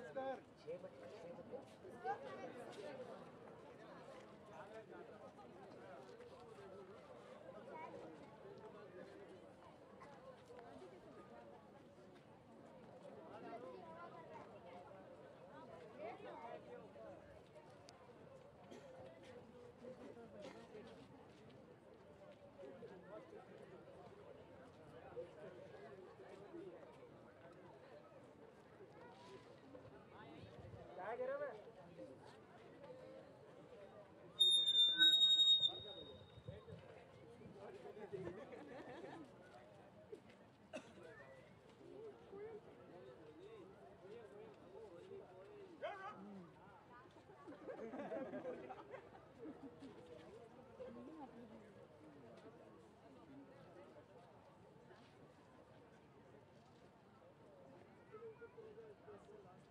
नमस्कार Yes,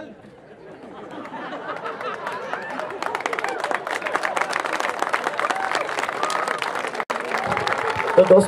caralho. Então,